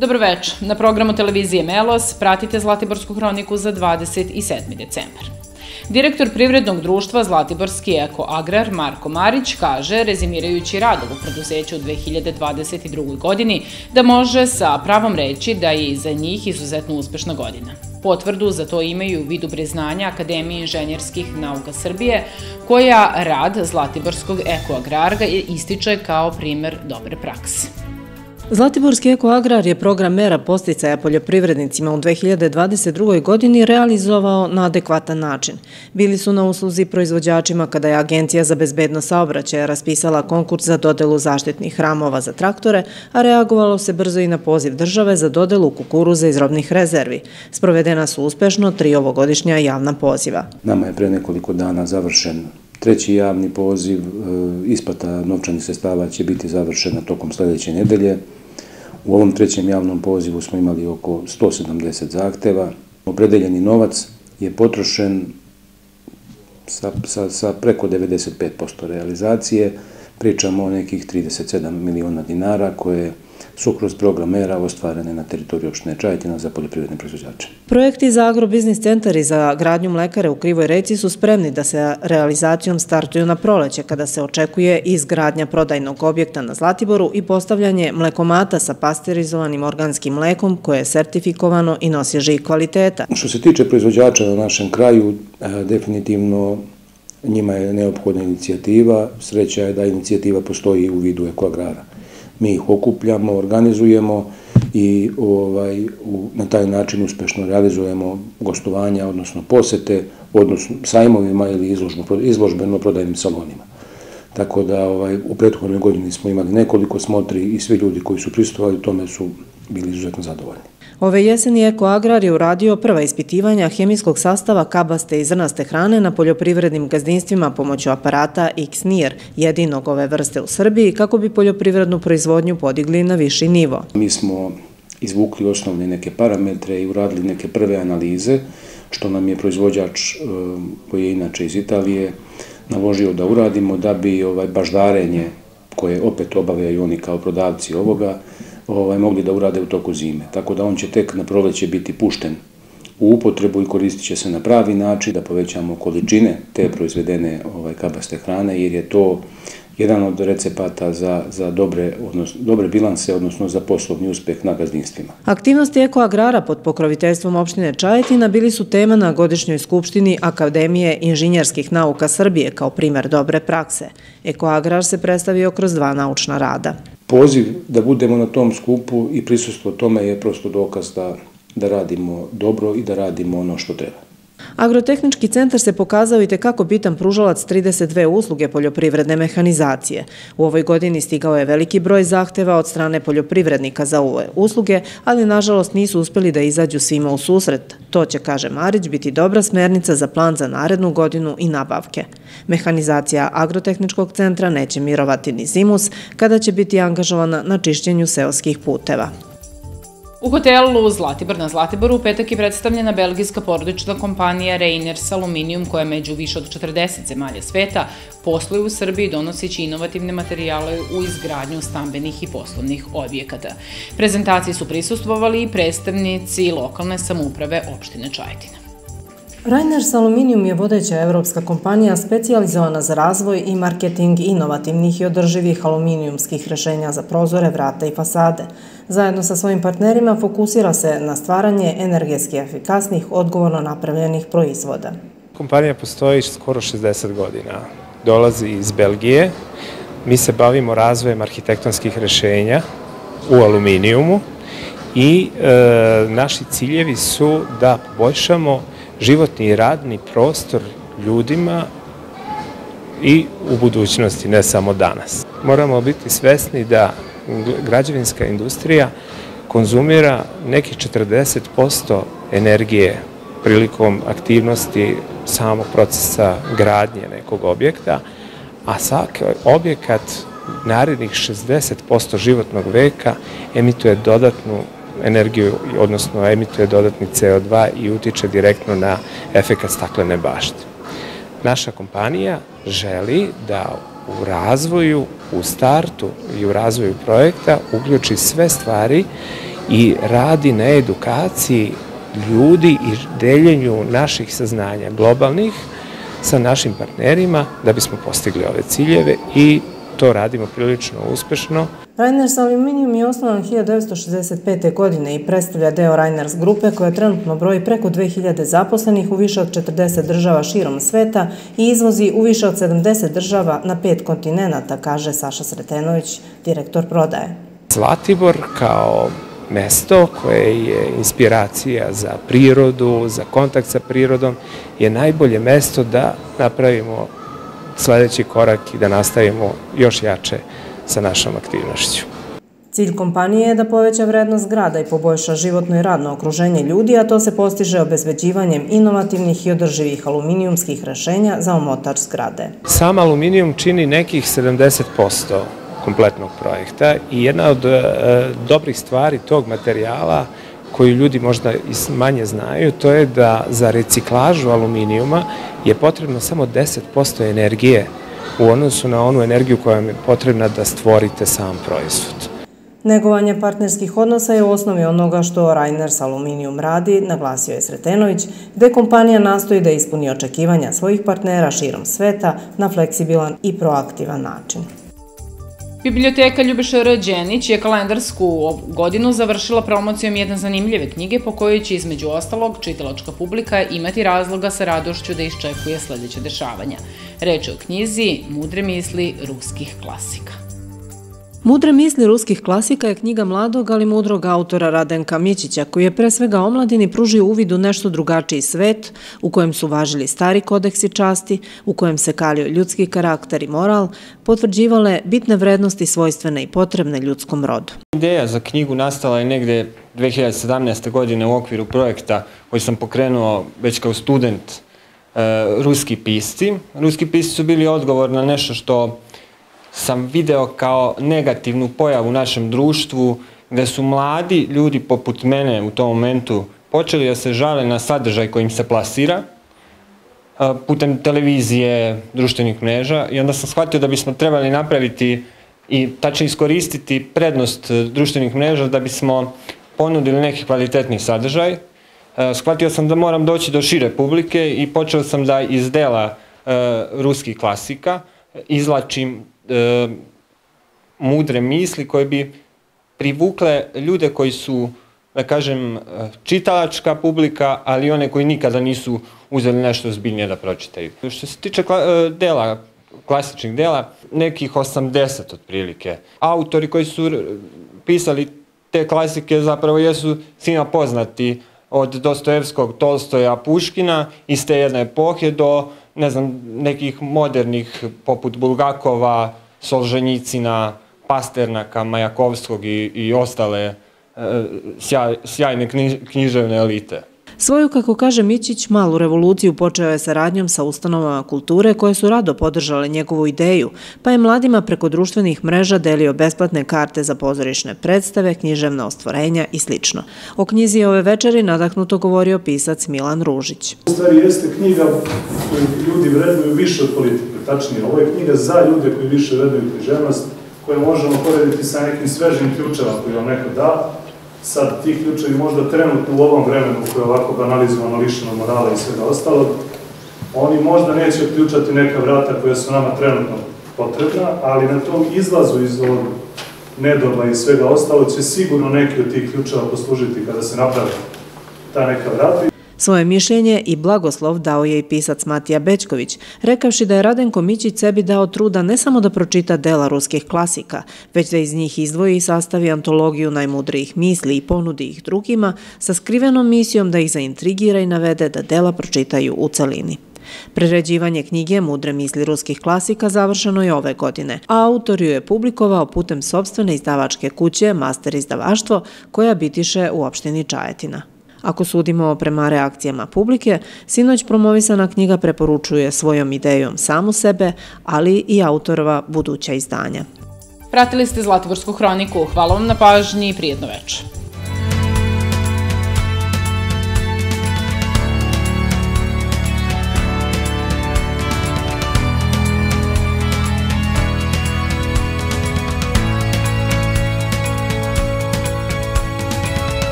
Dobroveč, na programu televizije Melos pratite Zlatiborsku hroniku za 27. decembar. Direktor privrednog društva Zlatiborski Eko Agrar Marko Marić kaže, rezimirajući rad ovog preduzeća u 2022. godini, da može sa pravom reći da je za njih izuzetno uspešna godina. Potvrdu za to imaju u vidu priznanja Akademije inženjerskih nauka Srbije, koja rad Zlatiborskog Eko Agrarga ističe kao primer dobre prakse. Zlatiborski ekoagrar je program mera posticaja poljoprivrednicima u 2022. godini realizovao na adekvatan način. Bili su na usluzi proizvođačima kada je Agencija za bezbedno saobraćaja raspisala konkurs za dodelu zaštitnih ramova za traktore, a reagovalo se brzo i na poziv države za dodelu kukuruza iz robnih rezervi. Sprovedena su uspešno tri ovogodišnja javna poziva. Nama je pre nekoliko dana završen treći javni poziv, e, isplata novčanih sestava će biti završena tokom sljedeće nedelje. U ovom trećem javnom pozivu smo imali oko 170 zahteva. Opredeljeni novac je potrošen sa, sa, sa preko 95% realizacije. Pričamo o nekih 37 miliona dinara koje su kroz program mera ostvarene na teritoriju opštine Čajetina za poljoprivredne proizvođače. Projekti za agrobiznis centar i za gradnju mlekare u Krivoj reci su spremni da se realizacijom startuju na proleće kada se očekuje izgradnja prodajnog objekta na Zlatiboru i postavljanje mlekomata sa pasterizovanim organskim mlekom koje je sertifikovano i nosi žig kvaliteta. Što se tiče proizvođača na našem kraju, e, definitivno njima je neophodna inicijativa. Sreća je da inicijativa postoji u vidu ekoagrara mi ih okupljamo, organizujemo i ovaj, u, na taj način uspešno realizujemo gostovanja, odnosno posete, odnosno sajmovima ili izložbeno, izložbeno prodajnim salonima. Tako da ovaj, u prethodnoj godini smo imali nekoliko smotri i svi ljudi koji su pristovali tome su bili izuzetno zadovoljni. Ove jeseni Eko Agrar je uradio prva ispitivanja hemijskog sastava kabaste i zrnaste hrane na poljoprivrednim gazdinstvima pomoću aparata X-NIR, jedinog ove vrste u Srbiji, kako bi poljoprivrednu proizvodnju podigli na viši nivo. Mi smo izvukli osnovne neke parametre i uradili neke prve analize, što nam je proizvođač e, koji je inače iz Italije naložio da uradimo da bi ovaj baždarenje koje opet obavljaju oni kao prodavci ovoga, ovaj, mogli da urade u toku zime. Tako da on će tek na proleće biti pušten u upotrebu i koristit će se na pravi način da povećamo količine te proizvedene ovaj, kabaste hrane, jer je to jedan od recepata za, za dobre, odnosno, dobre bilanse, odnosno za poslovni uspeh na gazdinstvima. Aktivnosti ekoagrara pod pokroviteljstvom opštine Čajetina bili su tema na godišnjoj skupštini Akademije inženjerskih nauka Srbije kao primer dobre prakse. Ekoagrar se predstavio kroz dva naučna rada poziv da budemo na tom skupu i prisustvo tome je prosto dokaz da, da radimo dobro i da radimo ono što treba. Agrotehnički centar se pokazao i tekako bitan pružalac 32 usluge poljoprivredne mehanizacije. U ovoj godini stigao je veliki broj zahteva od strane poljoprivrednika za ove usluge, ali nažalost nisu uspeli da izađu svima u susret. To će, kaže Marić, biti dobra smernica za plan za narednu godinu i nabavke. Mehanizacija agrotehničkog centra neće mirovati ni zimus kada će biti angažovana na čišćenju seoskih puteva. U hotelu Zlatibor na Zlatiboru u petak je predstavljena belgijska porodična kompanija Reiners Aluminium koja među više od 40 zemalja sveta posluje u Srbiji donoseći inovativne materijale u izgradnju stambenih i poslovnih objekata. Prezentaciji su prisustvovali i predstavnici lokalne samouprave opštine Čajetina. Reiners Aluminium je vodeća evropska kompanija specijalizovana za razvoj i marketing inovativnih i održivih aluminijumskih rešenja za prozore, vrata i fasade. Zajedno sa svojim partnerima fokusira se na stvaranje energetski efikasnih, odgovorno napravljenih proizvoda. Kompanija postoji skoro 60 godina. Dolazi iz Belgije. Mi se bavimo razvojem arhitektonskih rešenja u aluminijumu i e, naši ciljevi su da poboljšamo životni i radni prostor ljudima i u budućnosti, ne samo danas. Moramo biti svesni da građevinska industrija konzumira nekih 40% energije prilikom aktivnosti samog procesa gradnje nekog objekta, a svaki objekat narednih 60% životnog veka emituje dodatnu energiju, odnosno emituje dodatni CO2 i utiče direktno na efekt staklene bašte. Naša kompanija želi da u razvoju, u startu i u razvoju projekta uključi sve stvari i radi na edukaciji ljudi i deljenju naših saznanja globalnih sa našim partnerima da bismo postigli ove ciljeve i to radimo prilično uspešno. Reiners Aluminium je osnovan 1965. godine i predstavlja deo Reiners grupe koja trenutno broji preko 2000 zaposlenih u više od 40 država širom sveta i izvozi u više od 70 država na pet kontinenta, kaže Saša Sretenović, direktor prodaje. Zlatibor kao mesto koje je inspiracija za prirodu, za kontakt sa prirodom, je najbolje mesto da napravimo sledeći korak i da nastavimo još jače sa našom aktivnošću. Cilj kompanije je da poveća vrednost grada i poboljša životno i radno okruženje ljudi, a to se postiže obezveđivanjem inovativnih i održivih aluminijumskih rešenja za omotač zgrade. Sam aluminijum čini nekih 70% kompletnog projekta i jedna od e, dobrih stvari tog materijala koju ljudi možda manje znaju, to je da za reciklažu aluminijuma je potrebno samo 10% energije u odnosu na onu energiju koja je potrebna da stvorite sam proizvod. Negovanje partnerskih odnosa je u osnovi onoga što Reiners Aluminium radi, naglasio je Sretenović, gde kompanija nastoji da ispuni očekivanja svojih partnera širom sveta na fleksibilan i proaktivan način. Biblioteka Ljubiša Rađenić je kalendarsku godinu završila promocijom jedne zanimljive knjige po kojoj će između ostalog čitalačka publika imati razloga sa radošću da iščekuje sljedeće dešavanja. Reč je o knjizi Mudre misli ruskih klasika. Mudre misli ruskih klasika je knjiga mladog, ali mudrog autora Radenka Mićića, koji je pre svega omladini pružio uvid u nešto drugačiji svet, u kojem su važili stari kodeksi časti, u kojem se kalio ljudski karakter i moral, potvrđivale bitne vrednosti svojstvene i potrebne ljudskom rodu. Ideja za knjigu nastala je negde 2017. godine u okviru projekta koji sam pokrenuo već kao student e, ruski pisci. Ruski pisci su bili odgovor na nešto što sam video kao negativnu pojavu u našem društvu, gde su mladi ljudi poput mene u tom momentu počeli da se žale na sadržaj kojim se plasira, e, putem televizije, društvenih mreža i onda sam shvatio da bismo trebali napraviti i tačno iskoristiti prednost e, društvenih mreža da bismo ponudili neki kvalitetni sadržaj. E, shvatio sam da moram doći do šire publike i počeo sam da iz dela ruskih klasika izlačim e, mudre misli koje bi privukle ljude koji su, da kažem, e, čitalačka publika, ali one koji nikada nisu uzeli nešto zbiljnije da pročitaju. Što se tiče kla, e, dela, klasičnih dela, nekih 80 otprilike. Autori koji su pisali te klasike zapravo jesu svima poznati od Dostojevskog, Tolstoja, Puškina iz te jedne epohe do ne znam, nekih modernih poput Bulgakova, Solženjicina, Pasternaka, Majakovskog i, i ostale e, sjaj, sjajne književne elite. Svoju, kako kaže Mićić, malu revoluciju počeo je saradnjom sa ustanovama kulture koje su rado podržale njegovu ideju, pa je mladima preko društvenih mreža delio besplatne karte za pozorišne predstave, književna ostvorenja i sl. O knjizi ove večeri nadahnuto govorio pisac Milan Ružić. U stvari jeste knjiga koju ljudi vrednuju više od politike. Tačnije, ovo je knjiga za ljude koji više vrednuju književnost, koje možemo porediti sa nekim svežim ključeva koji vam neko da, sad ti ključevi možda trenutno u ovom vremenu koje je ovako banalizovano lišeno morala i svega ostalog, oni možda neće otključati neka vrata koja su nama trenutno potrebna, ali na tom izlazu iz ovog nedoba i svega ostalo će sigurno neki od tih ključeva poslužiti kada se napravi ta neka vrata. Svoje mišljenje i blagoslov dao je i pisac Matija Bečković, rekavši da je Radenko Mićić sebi dao truda ne samo da pročita dela ruskih klasika, već da iz njih izdvoji i sastavi antologiju najmudrijih misli i ponudi ih drugima sa skrivenom misijom da ih zaintrigira i navede da dela pročitaju u celini. Preređivanje knjige Mudre misli ruskih klasika završeno je ove godine, a autor ju je publikovao putem sobstvene izdavačke kuće Master izdavaštvo koja bitiše u opštini Čajetina. Ako sudimo prema reakcijama publike, sinoć promovisana knjiga preporučuje svojom idejom samu sebe, ali i autorova buduća izdanja. Pratili ste Zlatiborsku hroniku. Hvala vam na pažnji i prijedno večer.